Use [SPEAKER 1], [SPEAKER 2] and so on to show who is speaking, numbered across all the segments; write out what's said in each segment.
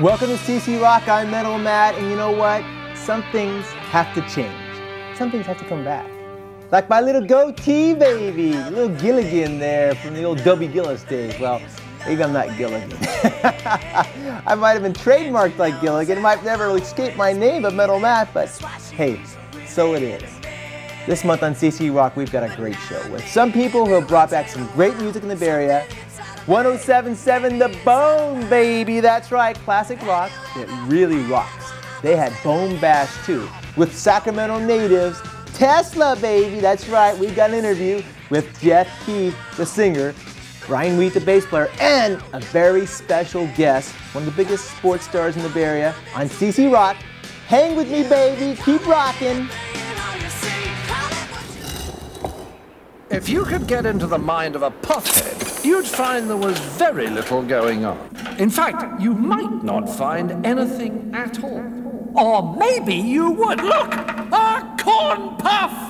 [SPEAKER 1] Welcome to CC Rock. I'm Metal Matt, and you know what? Some things have to change. Some things have to come back. Like my little goatee baby, little Gilligan there from the old Dobie Gillis days. Well, maybe I'm not Gilligan. I might have been trademarked like Gilligan. It might never escape my name of Metal Matt, but hey, so it is. This month on CC Rock, we've got a great show with some people who have brought back some great music in the Bay Area 1077 The Bone, baby. That's right, classic rock that really rocks. They had Bone Bash too, with Sacramento natives. Tesla, baby. That's right, we got an interview with Jeff Keith, the singer, Brian Wheat, the bass player, and a very special guest, one of the biggest sports stars in the Bay Area, on CC Rock. Hang with me, baby. Keep rocking.
[SPEAKER 2] If you could get into the mind of a pothead, you'd find there was very little going on. In fact, you might not find anything at all.
[SPEAKER 3] Or maybe you would. Look! A corn puff!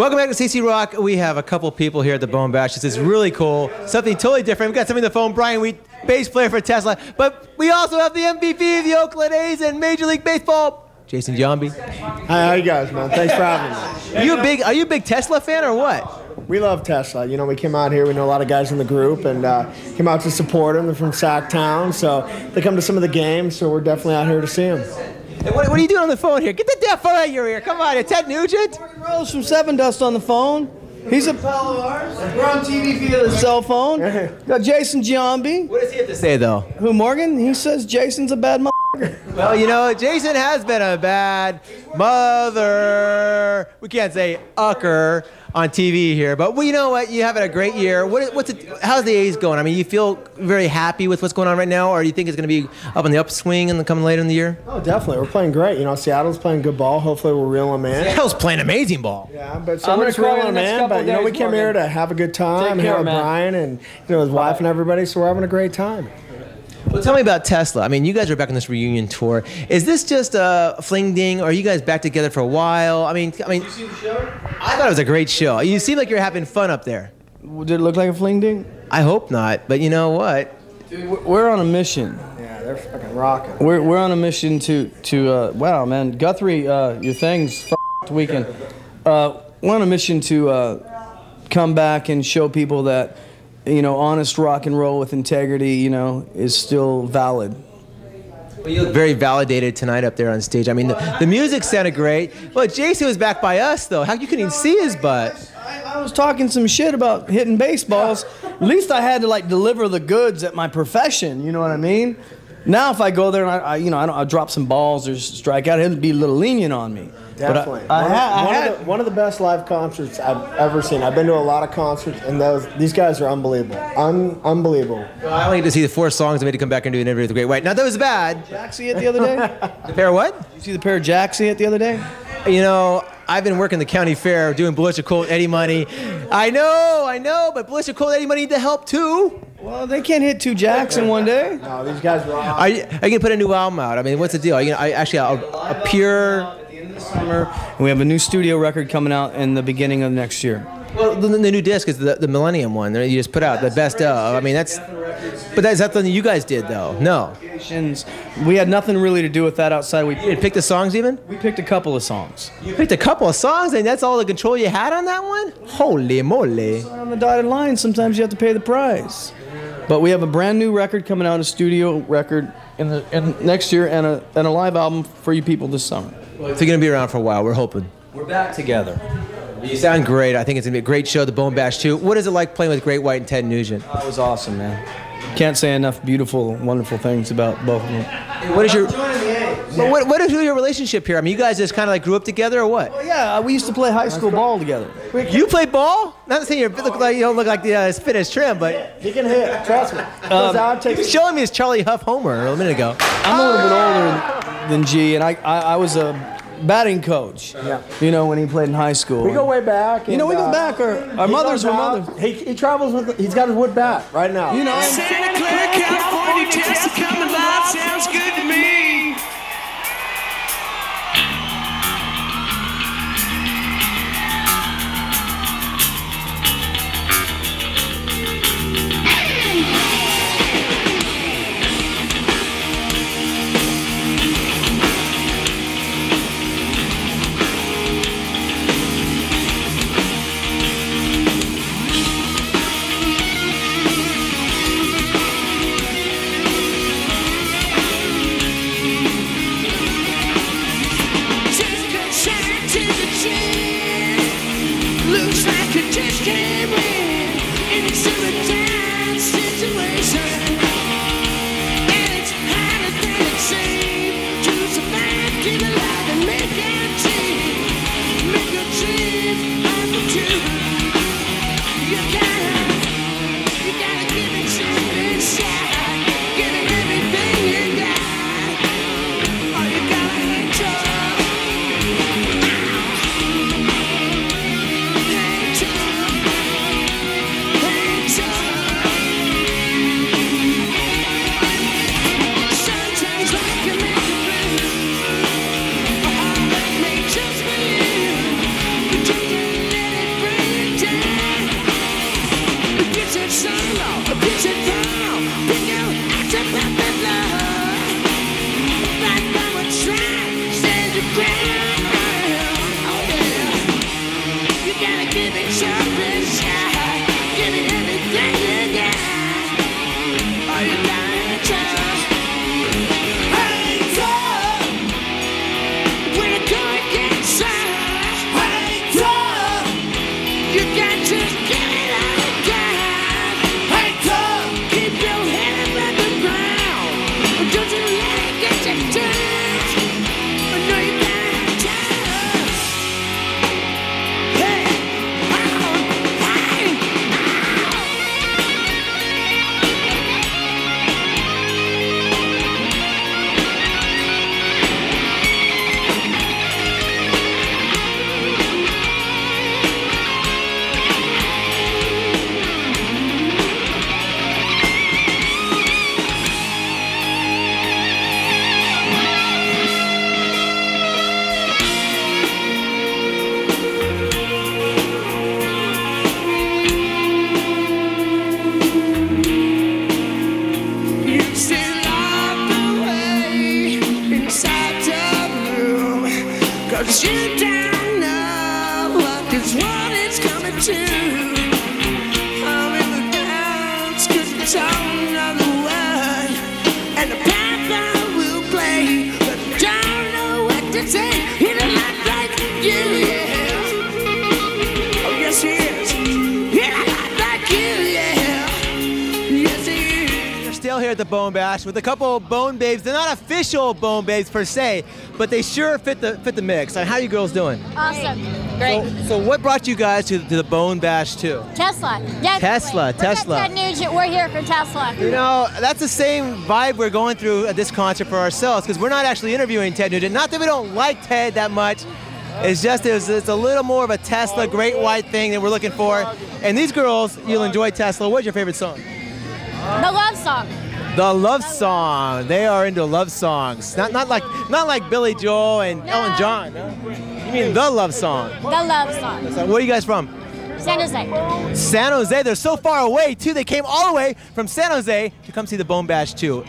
[SPEAKER 1] Welcome back to CC Rock. We have a couple people here at the Bone Bash. This is really cool. Something totally different. We've got somebody on the phone, Brian Wheat, bass player for Tesla. But we also have the MVP of the Oakland A's and Major League Baseball, Jason Giambi.
[SPEAKER 4] Hi, how you guys, man? Thanks for having me.
[SPEAKER 1] Are you a big Are you a big Tesla fan or what?
[SPEAKER 4] We love Tesla. You know, we came out here. We know a lot of guys in the group, and uh, came out to support them. They're from Sacktown, so they come to some of the games. So we're definitely out here to see them.
[SPEAKER 1] Hey, What, what are you doing on the phone here? Get the deaf out of your ear. Come on, it's Ted Nugent.
[SPEAKER 5] Rose from Sevendust on the phone. He's a pal of ours. We're on TV via the cell phone. Got Jason Giambi.
[SPEAKER 1] What does he have to say though?
[SPEAKER 5] Who Morgan? He says Jason's a bad mother.
[SPEAKER 1] Well, you know, Jason has been a bad mother. We can't say ucker on TV here, but well, you know what? You having a great year. What, what's it, how's the A's going? I mean, you feel very happy with what's going on right now, or do you think it's going to be up on the upswing and coming later in the year?
[SPEAKER 4] Oh, definitely. We're playing great. You know, Seattle's playing good ball. Hopefully, we're reeling them in.
[SPEAKER 1] Seattle's playing amazing ball.
[SPEAKER 4] Yeah, but so
[SPEAKER 5] I'm
[SPEAKER 4] somebody's
[SPEAKER 5] gonna call you
[SPEAKER 4] reeling them
[SPEAKER 5] next
[SPEAKER 4] in. But you know, we
[SPEAKER 5] days,
[SPEAKER 4] came here to have a good time.
[SPEAKER 5] Take care,
[SPEAKER 4] here with. Brian and you know his wife and everybody. So we're having a great time.
[SPEAKER 1] Well, tell me about Tesla. I mean, you guys are back on this reunion tour. Is this just a fling ding, or are you guys back together for a while? I mean, I mean, I thought it was a great show. You seem like you're having fun up there.
[SPEAKER 5] Did it look like a fling ding?
[SPEAKER 1] I hope not, but you know what?
[SPEAKER 5] Dude, we're on a mission.
[SPEAKER 4] Yeah, they're fucking rocking.
[SPEAKER 5] We're, we're on a mission to to uh, wow man Guthrie uh, your thing's f***ed weekend. Uh, we're on a mission to uh, come back and show people that you know honest rock and roll with integrity you know is still valid.
[SPEAKER 1] Well, you look very validated tonight up there on stage. I mean, the, the music sounded great. Well, Jason was back by us though. How you couldn't even see his butt?
[SPEAKER 5] I, I was talking some shit about hitting baseballs. At least I had to like deliver the goods at my profession. You know what I mean? Now if I go there and I, I you know I don't I drop some balls or strike out, it'd be a little lenient on me.
[SPEAKER 4] Definitely.
[SPEAKER 5] I,
[SPEAKER 4] one,
[SPEAKER 5] I
[SPEAKER 4] one
[SPEAKER 5] had,
[SPEAKER 4] of the, one of the best live concerts I've ever seen. I've been to a lot of concerts, and those these guys are unbelievable. Un, unbelievable.
[SPEAKER 1] Well, I only get to see the four songs. I made to come back and do an interview with the Great White. Now that was bad.
[SPEAKER 5] Jack see it the other day?
[SPEAKER 1] The pair what?
[SPEAKER 5] you see the pair of Jack see it the other day?
[SPEAKER 1] You know, I've been working the county fair doing Blizzard Cold Eddie Money. I know, I know, but Blizzard Cold Eddie Money need the help too.
[SPEAKER 5] Well, they can't hit two Jacks in one day.
[SPEAKER 4] No, these guys rock.
[SPEAKER 1] Are you, are you gonna put a new album out? I mean, what's the deal? Are you gonna, I actually a, a pure.
[SPEAKER 5] At the end of the summer, and we have a new studio record coming out in the beginning of next year.
[SPEAKER 1] Well, the, the new disc is the, the Millennium one you just put out, the best of. I mean, that's. But that's something you guys did though. No,
[SPEAKER 5] We had nothing really to do with that outside. We
[SPEAKER 1] you didn't pick the songs even.
[SPEAKER 5] we picked a couple of songs.
[SPEAKER 1] You picked a couple of songs, and that's all the control you had on that one. Holy moly!
[SPEAKER 5] On the dotted line, sometimes you have to pay the price. But we have a brand new record coming out, a studio record in the in next year, and a and a live album for you people this summer.
[SPEAKER 1] If you're gonna be around for a while, we're hoping.
[SPEAKER 5] We're back together.
[SPEAKER 1] You sound great. I think it's gonna be a great show. The Bone Bash too. What is it like playing with Great White and Ted Nugent?
[SPEAKER 5] That was awesome, man. Can't say enough beautiful, wonderful things about both of them.
[SPEAKER 1] What is your But what, what is your relationship here? I mean, you guys just kind of like grew up together or what?
[SPEAKER 5] Yeah, we used to play high school ball together.
[SPEAKER 1] You play ball? Not saying you look like you don't look like the uh, Spinach trim, but
[SPEAKER 4] He can hit. Trust me. Goes out,
[SPEAKER 1] he was
[SPEAKER 4] takes
[SPEAKER 1] showing me his Charlie Huff Homer a minute ago.
[SPEAKER 5] I'm a little bit older than G, and I, I, I was a batting coach.
[SPEAKER 4] Yeah.
[SPEAKER 5] You know, when he played in high school.
[SPEAKER 4] We go way back.
[SPEAKER 5] You know, we go
[SPEAKER 4] uh,
[SPEAKER 5] back. Our, our
[SPEAKER 4] he
[SPEAKER 5] mothers
[SPEAKER 4] goes
[SPEAKER 5] were
[SPEAKER 4] out,
[SPEAKER 5] mothers.
[SPEAKER 4] He, he travels with. He's got his wood bat right now.
[SPEAKER 5] You know,
[SPEAKER 6] Santa Clara, California, Texas, coming live sounds good to me. You don't know what is what it's coming to. I'm in the cause it's on another word. And the path I will play, but don't know what to say. He don't like you, yeah. Oh, yes, he is. He don't like you, yeah. Yes, he is.
[SPEAKER 1] Still here at the Bone Bash with a couple of Bone Babes. They're not official Bone Babes per se, but they sure fit the fit the mix. And how you girls doing?
[SPEAKER 7] Awesome. Great.
[SPEAKER 1] So, so what brought you guys to, to the Bone Bash too?
[SPEAKER 7] Tesla. Yeah.
[SPEAKER 1] Tesla, Tesla.
[SPEAKER 7] Ted Nugent. We're here for Tesla.
[SPEAKER 1] You know, that's the same vibe we're going through at this concert for ourselves because we're not actually interviewing Ted Nugent. Not that we don't like Ted that much. It's just it's, it's a little more of a Tesla Great White thing that we're looking for. And these girls, you'll enjoy Tesla. What's your favorite song?
[SPEAKER 7] The love song.
[SPEAKER 1] The love song. They are into love songs. Not not like not like Billy Joel and
[SPEAKER 7] No.
[SPEAKER 1] Elton John. no? You mean the love song?
[SPEAKER 7] The love song.
[SPEAKER 1] Where are you guys from?
[SPEAKER 7] San Jose.
[SPEAKER 1] San Jose. They're so far away too. They came all the way from San Jose to come see the Bone Bash too.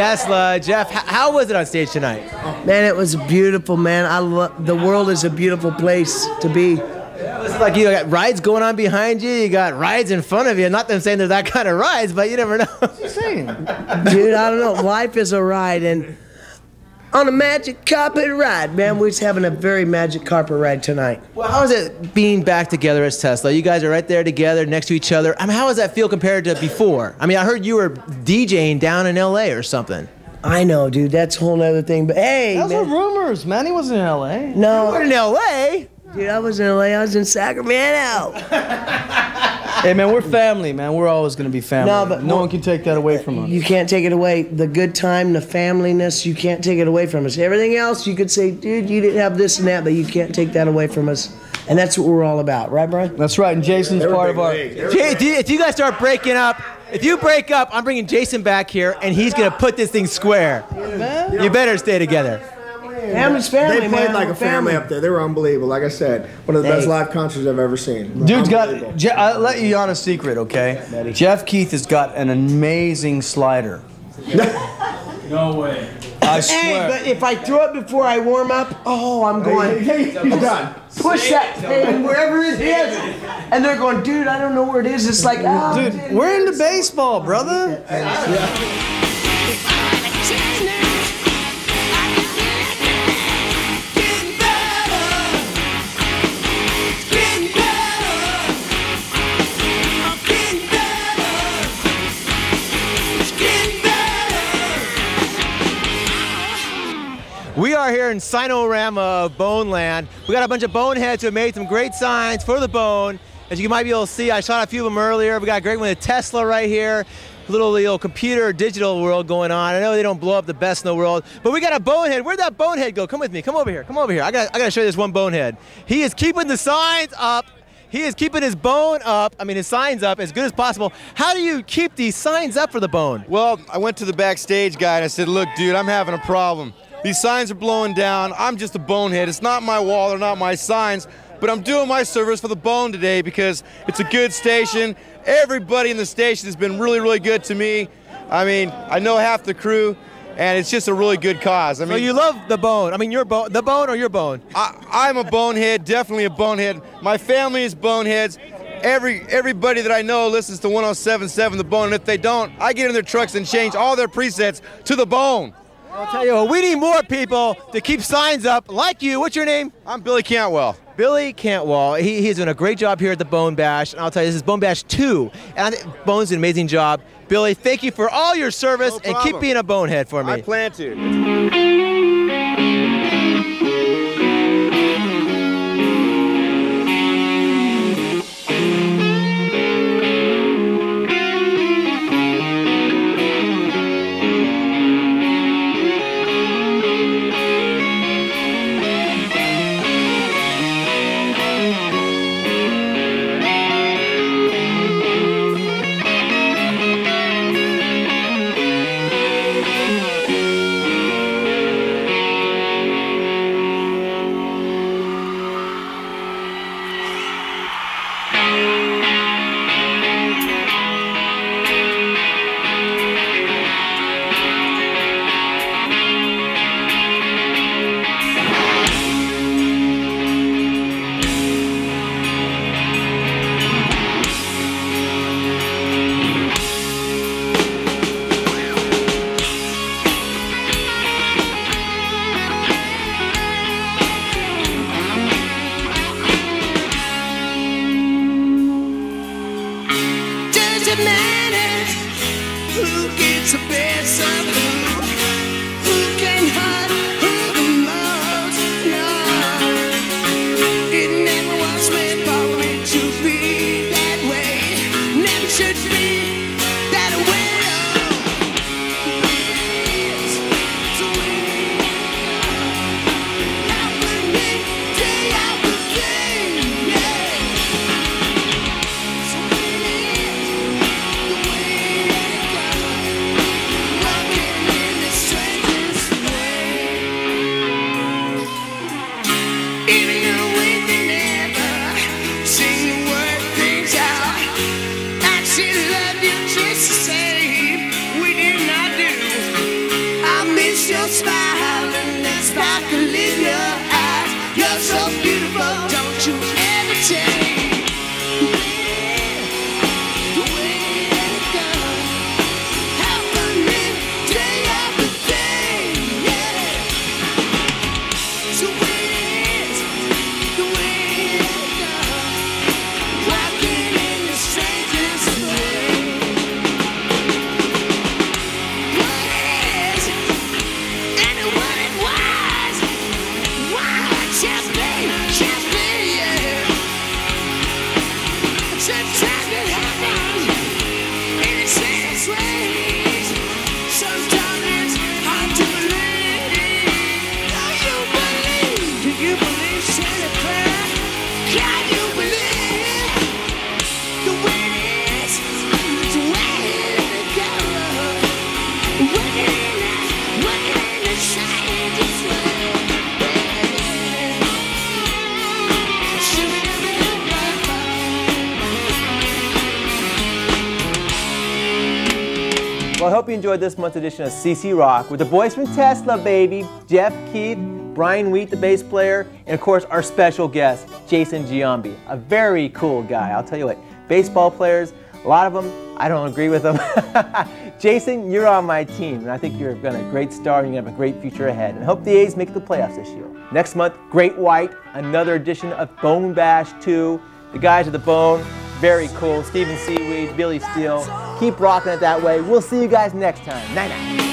[SPEAKER 1] Tesla. Jeff, how was it on stage tonight?
[SPEAKER 8] Man, it was beautiful, man. I love the world is a beautiful place to be.
[SPEAKER 1] It's like you got rides going on behind you, you got rides in front of you. Not them saying they're that kind of rides, but you never know.
[SPEAKER 8] What you saying, dude, I don't know. Life is a ride, and on a magic carpet ride, man. We're just having a very magic carpet ride tonight.
[SPEAKER 1] Well, how is it being back together as Tesla? You guys are right there together next to each other. I mean, how does that feel compared to before? I mean, I heard you were DJing down in LA or something.
[SPEAKER 8] I know, dude. That's a whole other thing. But hey,
[SPEAKER 5] Those are
[SPEAKER 8] man.
[SPEAKER 5] rumors, man. He wasn't in L.A.
[SPEAKER 8] No,
[SPEAKER 1] We're in LA.
[SPEAKER 8] dude, I was in LA. I was in Sacramento.
[SPEAKER 5] Hey, man, we're family, man. We're always gonna be family.
[SPEAKER 8] No, but-
[SPEAKER 5] no one can take that away from us.
[SPEAKER 8] You can't take it away. The good time, the familyness, you can't take it away from us. Everything else, you could say, dude, you didn't have this and that, but you can't take that away from us. And that's what we're all about, right, Brian?
[SPEAKER 5] That's right, and Jason's part of our.
[SPEAKER 1] Jay, if you- if you guys start breaking up, if you break up, I'm bringing Jason back here, and he's gonna put this thing square. You better stay together.
[SPEAKER 8] Family's family,
[SPEAKER 4] They played
[SPEAKER 8] man.
[SPEAKER 4] like a family up there. They were unbelievable. Like I said, one of the best live concerts I've ever seen.
[SPEAKER 5] Dude's got. Je- I'll let you on a secret, okay? Jeff Keith has got an amazing slider.
[SPEAKER 3] No way.
[SPEAKER 5] I swear.
[SPEAKER 8] Hey, but if I throw it before I warm up, oh, I'm going.
[SPEAKER 4] Hey, He's done.
[SPEAKER 8] Push that thing wherever it is. And they're going, dude, I don't know where it is. It's like, ah,
[SPEAKER 5] Dude, we're into baseball, brother.
[SPEAKER 1] In Sinorama of Boneland. We got a bunch of boneheads who have made some great signs for the bone. As you might be able to see, I shot a few of them earlier. We got a great one with Tesla right here. Little, little computer digital world going on. I know they don't blow up the best in the world, but we got a bonehead. Where'd that bonehead go? Come with me. Come over here. Come over here. I got, I got to show you this one bonehead. He is keeping the signs up. He is keeping his bone up. I mean, his signs up as good as possible. How do you keep these signs up for the bone?
[SPEAKER 9] Well, I went to the backstage guy and I said, look, dude, I'm having a problem. These signs are blowing down. I'm just a bonehead. It's not my wall, they're not my signs, but I'm doing my service for the bone today because it's a good station. Everybody in the station has been really, really good to me. I mean, I know half the crew, and it's just a really good cause. I
[SPEAKER 1] So you love the bone. I mean, your bone, the bone or your bone?
[SPEAKER 9] I, I'm a bonehead, definitely a bonehead. My family is boneheads. Every everybody that I know listens to 107.7 The Bone, and if they don't, I get in their trucks and change all their presets to the bone.
[SPEAKER 1] I'll tell you what, we need more people to keep signs up like you. What's your name?
[SPEAKER 9] I'm Billy Cantwell.
[SPEAKER 1] Billy Cantwell. He, he's doing a great job here at the Bone Bash. And I'll tell you, this is Bone Bash 2. And I think Bone's an amazing job. Billy, thank you for all your service
[SPEAKER 9] No
[SPEAKER 1] and keep being a bonehead for me.
[SPEAKER 9] I plan to.
[SPEAKER 1] Enjoyed this month's edition of CC Rock with the boys from Tesla, baby. Jeff Keith, Brian Wheat, the bass player, and of course our special guest, Jason Giambi, a very cool guy. I'll tell you what, baseball players, a lot of them, I don't agree with them. Jason, you're on my team, and I think you're going to a great star and you're going to have a great future ahead. And I hope the A's make the playoffs this year. Next month, Great White, another edition of Bone Bash 2. The guys at the Bone, very cool. Steven Seaweed, Billy Steele. Keep rocking it that way. We'll see you guys next time. Night night.